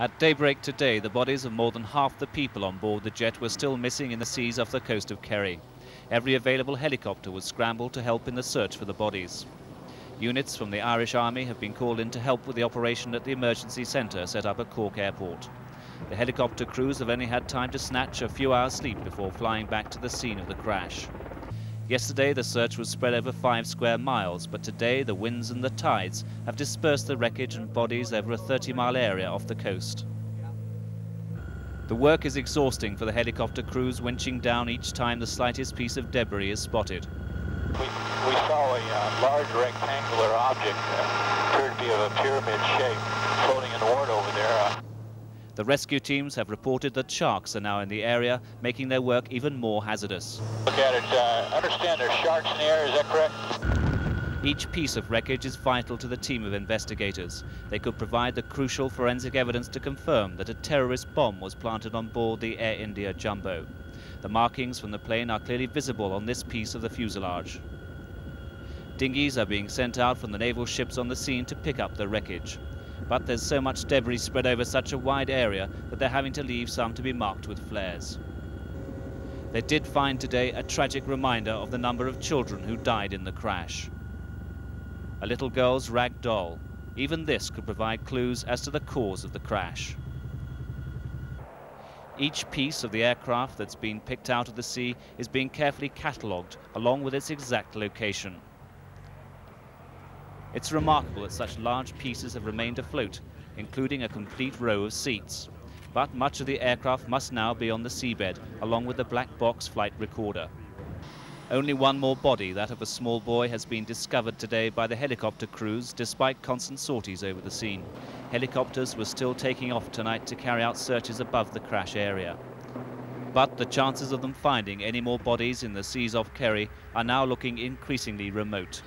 At daybreak today, the bodies of more than half the people on board the jet were still missing in the seas off the coast of Kerry. Every available helicopter was scrambled to help in the search for the bodies. Units from the Irish Army have been called in to help with the operation at the emergency centre set up at Cork Airport. The helicopter crews have only had time to snatch a few hours sleep before flying back to the scene of the crash. Yesterday the search was spread over five square miles, but today the winds and the tides have dispersed the wreckage and bodies over a 30 mile area off the coast. The work is exhausting for the helicopter crews winching down each time the slightest piece of debris is spotted. We, we saw a uh, large rectangular object, that appeared to be of a pyramid shape, floating in the water over there. Uh, the rescue teams have reported that sharks are now in the area, making their work even more hazardous. Look at it. Uh, understand there's sharks in the area, is that correct? Each piece of wreckage is vital to the team of investigators. They could provide the crucial forensic evidence to confirm that a terrorist bomb was planted on board the Air India Jumbo. The markings from the plane are clearly visible on this piece of the fuselage. Dinghies are being sent out from the naval ships on the scene to pick up the wreckage but there's so much debris spread over such a wide area that they're having to leave some to be marked with flares. They did find today a tragic reminder of the number of children who died in the crash. A little girl's rag doll. Even this could provide clues as to the cause of the crash. Each piece of the aircraft that's been picked out of the sea is being carefully catalogued along with its exact location. It's remarkable that such large pieces have remained afloat, including a complete row of seats. But much of the aircraft must now be on the seabed, along with the black box flight recorder. Only one more body, that of a small boy, has been discovered today by the helicopter crews despite constant sorties over the scene. Helicopters were still taking off tonight to carry out searches above the crash area. But the chances of them finding any more bodies in the seas off Kerry are now looking increasingly remote.